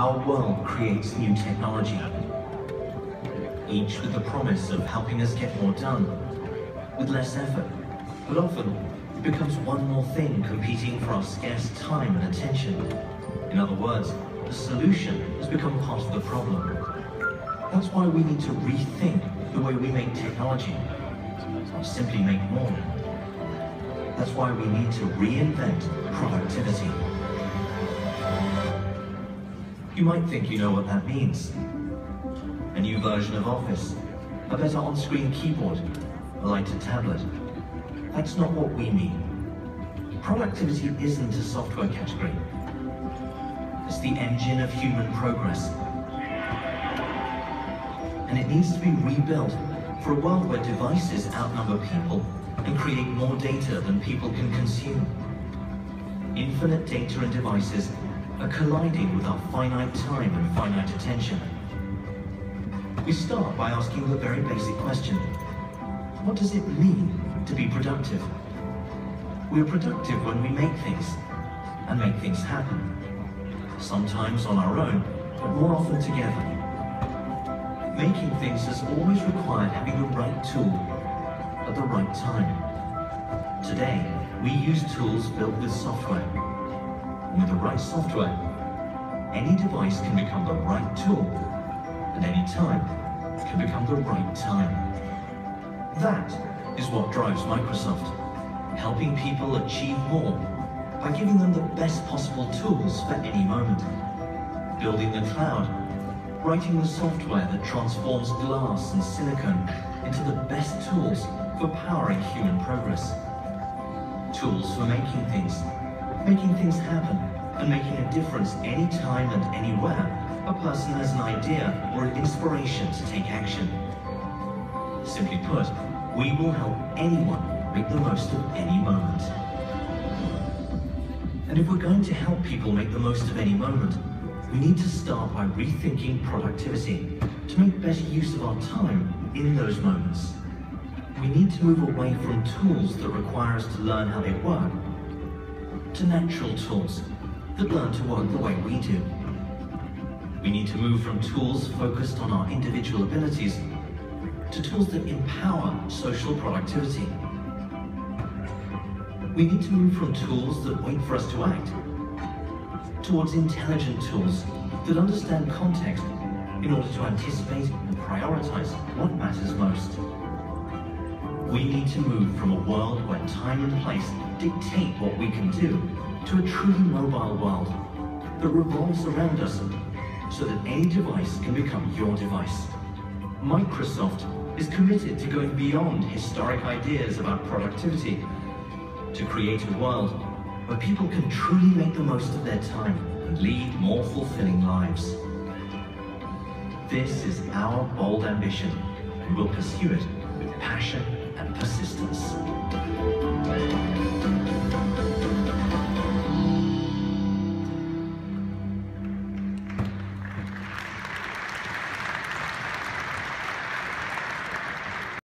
our world creates new technology, each with the promise of helping us get more done, with less effort, but often it becomes one more thing competing for our scarce time and attention. In other words, the solution has become part of the problem. That's why we need to rethink the way we make technology, not simply make more. That's why we need to reinvent productivity. You might think you know what that means. A new version of Office, a better on-screen keyboard, a lighter tablet. That's not what we mean. Productivity isn't a software category. It's the engine of human progress. And it needs to be rebuilt for a world where devices outnumber people and create more data than people can consume. Infinite data and devices are colliding with our finite time and finite attention. We start by asking the very basic question, what does it mean to be productive? We're productive when we make things, and make things happen. Sometimes on our own, but more often together. Making things has always required having the right tool at the right time. Today, we use tools built with software. With the right software, any device can become the right tool, and any time can become the right time. That is what drives Microsoft, helping people achieve more by giving them the best possible tools for any moment. Building the cloud, writing the software that transforms glass and silicon into the best tools for powering human progress. Tools for making things, making things happen, and making a difference anytime and anywhere a person has an idea or an inspiration to take action. Simply put, we will help anyone make the most of any moment. And if we're going to help people make the most of any moment, we need to start by rethinking productivity to make better use of our time in those moments. We need to move away from tools that require us to learn how they work to natural tools that learn to work the way we do. We need to move from tools focused on our individual abilities to tools that empower social productivity. We need to move from tools that wait for us to act towards intelligent tools that understand context in order to anticipate and prioritize what matters most. We need to move from a world where time and place dictate what we can do to a truly mobile world that revolves around us so that any device can become your device. Microsoft is committed to going beyond historic ideas about productivity to create a world where people can truly make the most of their time and lead more fulfilling lives. This is our bold ambition, and we'll pursue it with passion and persistence.